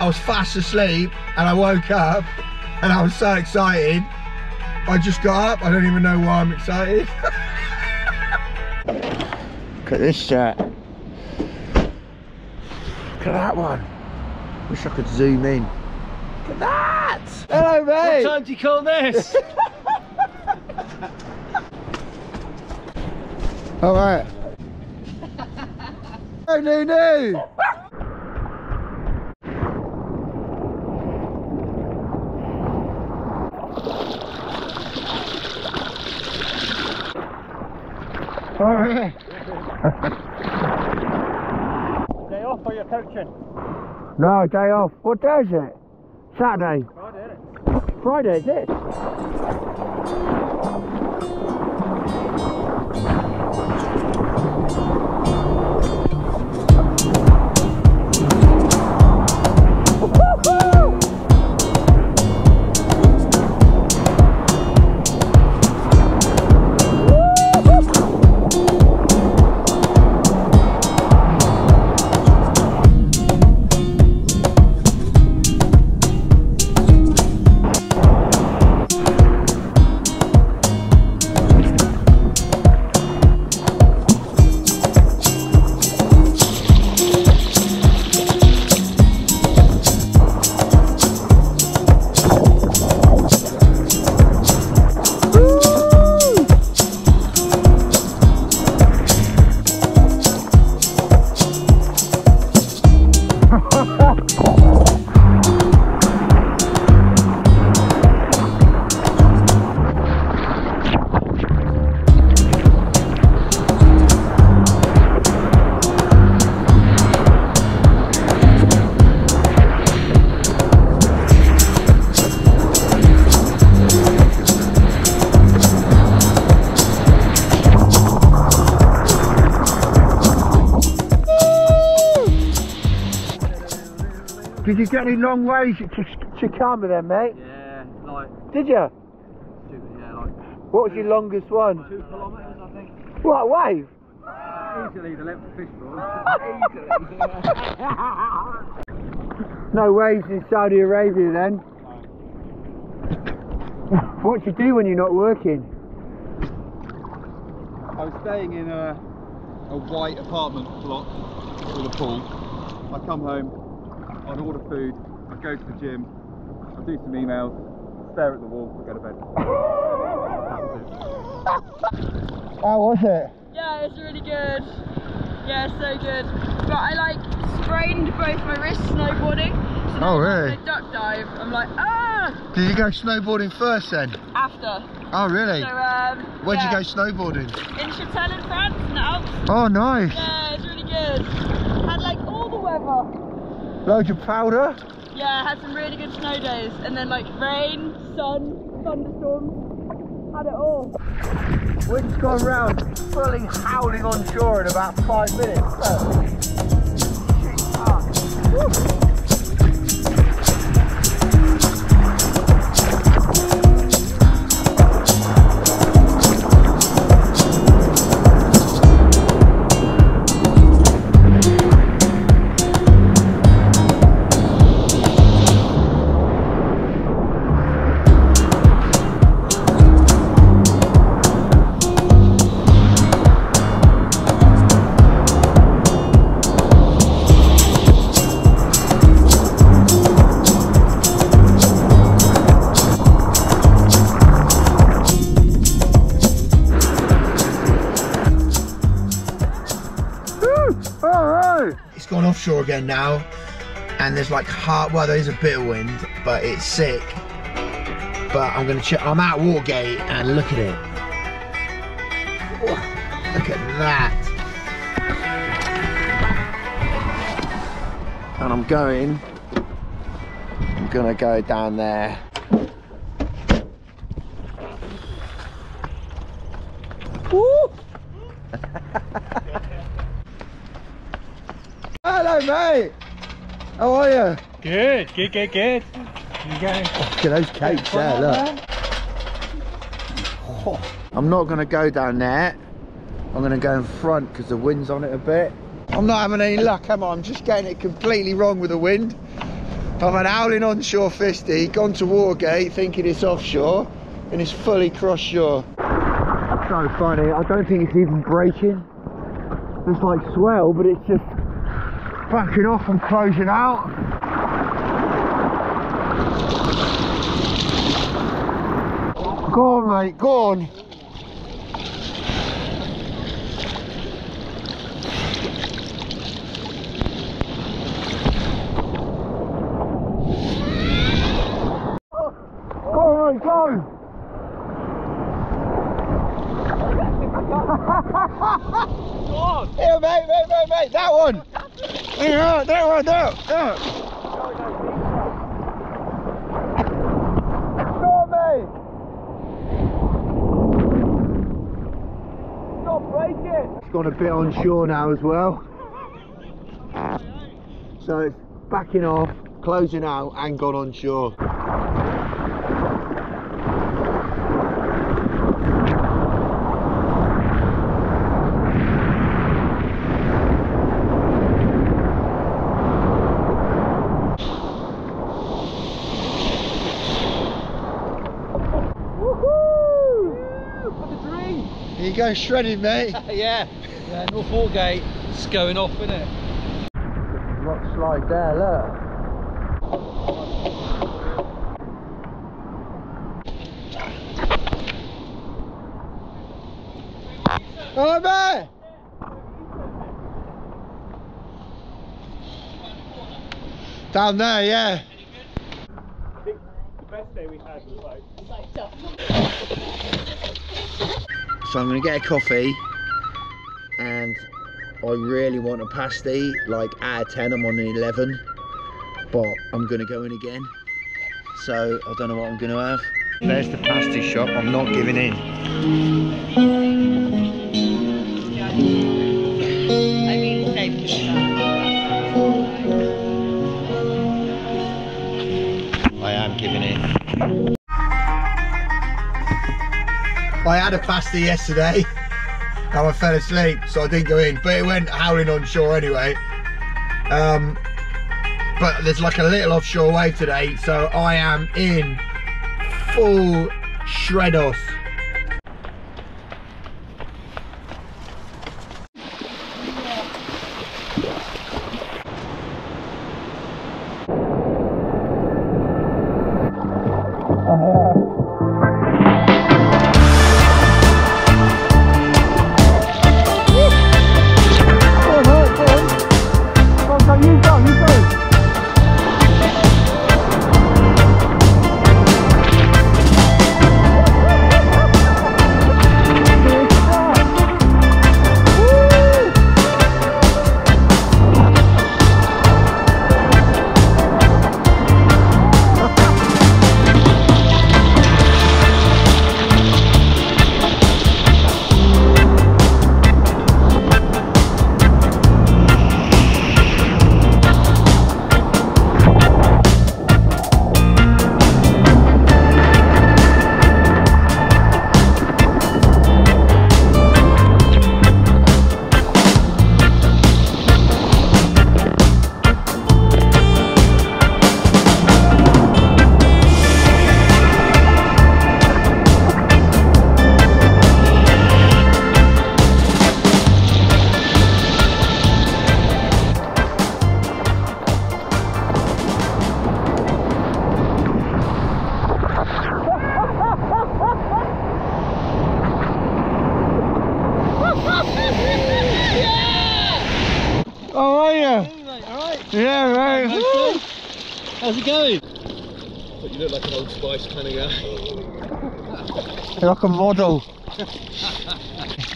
I was fast asleep and I woke up and I was so excited. I just got up. I don't even know why I'm excited. Look at this shot. Look at that one. Wish I could zoom in. Look at that. Hello, mate. What time do you call this? All right. oh, no, no. Day off or you're coaching? No, day off. What day is it? Saturday. Friday? Friday, is it? Did you get any long ways to, to come with them, mate? Yeah, like, Did you? yeah, like What was your longest one? two kilometres, I think. What, wave? Ah. Easily the length of fish Easily. No waves in Saudi Arabia then. What do you do when you're not working? I was staying in a, a white apartment block with a pool. I come home, I'd order food, I'd go to the gym, I'd do some emails, stare at the wall, I'd go to bed. How was it? Yeah, it's really good. Yeah, it's so good. But I like sprained both my wrists snowboarding. So now Oh, when really? I duck dive, I'm like, ah! Did you go snowboarding first then? After. Oh, really? So, um, Where'd yeah. you go snowboarding? In Chatel in France, in the Alps. Oh, nice. Yeah, it's really good. Had like all the weather. Loads of powder. Yeah, I had some really good snow days. And then like rain, sun, thunderstorms. Had it all. Wind's gone round, fully howling on shore in about five minutes. Oh. Look. Again now, and there's like hard. Well, there is a bit of wind, but it's sick. But I'm gonna check. I'm at Watergate, and look at it. Look at that. And I'm going. I'm gonna go down there. Hello, mate. How are you? Good, good, good, good. You going? Look at those cakes there, look. Oh, I'm not going to go down there. I'm going to go in front because the wind's on it a bit. I'm not having any luck, am I? I'm just getting it completely wrong with the wind. I've had howling onshore fisty, gone to Watergate thinking it's offshore, and it's fully cross shore. So funny, I don't think it's even breaking. It's like swell, but it's just backing off and closing out. Go on, mate, go on. Go on, mate, go! Here, mate, mate, mate, mate, that one! Yeah, that one, that, that. Go on, mate! Stop breaking! It's gone a bit on shore now as well. So it's backing off, closing out, and gone on shore. Here you go, shredded, mate. yeah. Yeah, North Watergate. It's going off, isn't it? Rock slide there, look. Oh, mate! Down there, yeah. So I'm gonna get a coffee and I really want a pasty. Like out of 10, I'm on an 11, but I'm gonna go in again. So I don't know what I'm gonna have. There's the pasty shop. I'm not giving in. I had a pasty yesterday and I fell asleep, so I didn't go in. But it went howling on shore anyway. Um, but there's like a little offshore wave today, so I am in full shredos. Oh, spice kind of guy. Like a model.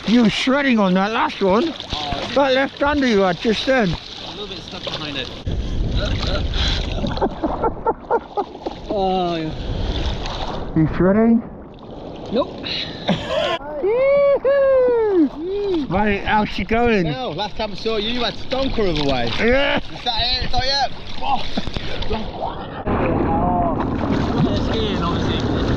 you were shredding on that last one. That left hander you had just then. A little bit stuck behind it. oh, yeah. You shredding? Nope. Mate, how's she going? No, last time I saw you, you had stonker of a way. Yeah. Is that it? It's. Yeah, there's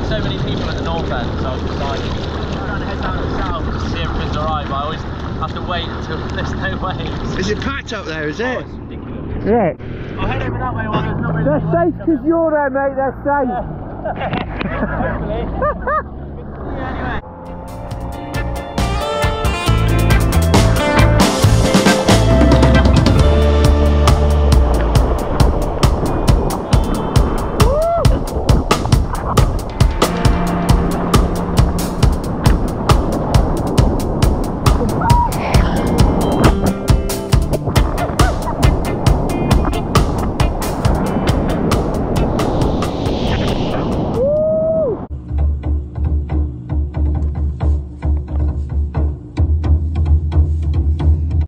so many people at the north end, so I was just I'm trying to head down to the south to see everything's alright, but I always have to wait until there's no waves. Is it packed up there, is Oh, it? it's ridiculous. Yeah. I'll head over that way while there's not really They're safe because you're there, mate. They're safe. Hopefully.